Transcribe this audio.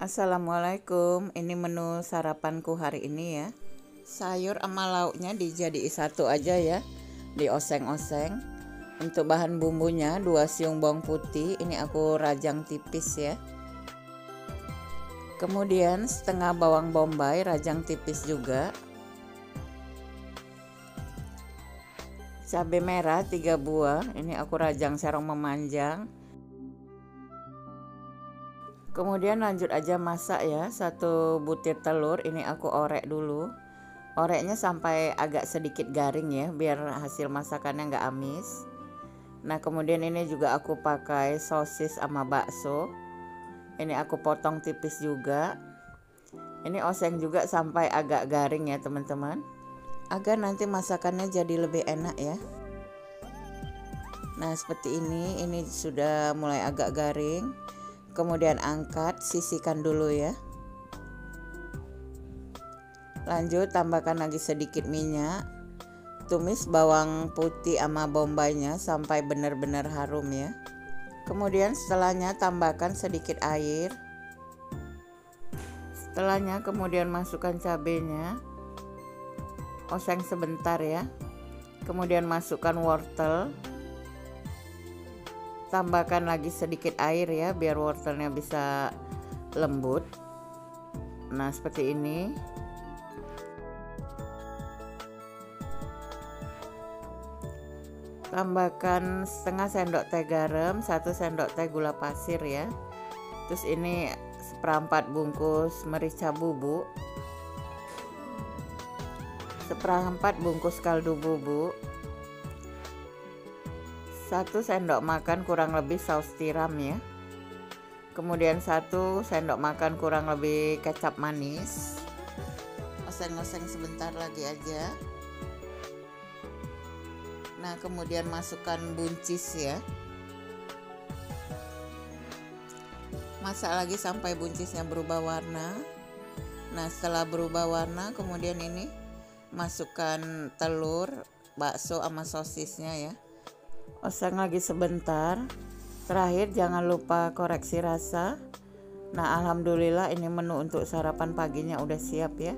Assalamualaikum, ini menu sarapanku hari ini ya. Sayur sama lauknya dijadiin satu aja ya. Dioseng-oseng. Untuk bahan bumbunya 2 siung bawang putih. Ini aku rajang tipis ya. Kemudian setengah bawang bombay rajang tipis juga. Cabai merah 3 buah. Ini aku rajang serong memanjang kemudian lanjut aja masak ya satu butir telur ini aku orek dulu. Oreknya sampai agak sedikit garing ya biar hasil masakannya nggak amis. Nah kemudian ini juga aku pakai sosis sama bakso. Ini aku potong tipis juga. Ini oseng juga sampai agak garing ya teman-teman. Agar nanti masakannya jadi lebih enak ya. Nah seperti ini ini sudah mulai agak garing kemudian angkat sisihkan dulu ya. Lanjut tambahkan lagi sedikit minyak. Tumis bawang putih sama bombaynya sampai benar-benar harum ya. Kemudian setelahnya tambahkan sedikit air. Setelahnya kemudian masukkan cabenya. Oseng sebentar ya. Kemudian masukkan wortel tambahkan lagi sedikit air ya biar wortelnya bisa lembut. Nah seperti ini. Tambahkan setengah sendok teh garam satu sendok teh gula pasir ya. Terus ini seperempat bungkus merica bubuk. Seperempat bungkus kaldu bubuk 1 sendok makan kurang lebih saus tiram ya. Kemudian 1 sendok makan kurang lebih kecap manis. Oseng-oseng sebentar lagi aja. Nah kemudian masukkan buncis ya. Masak lagi sampai buncisnya berubah warna. Nah setelah berubah warna kemudian ini masukkan telur bakso sama sosisnya ya oseng lagi sebentar. Terakhir jangan lupa koreksi rasa. Nah alhamdulillah ini menu untuk sarapan paginya udah siap ya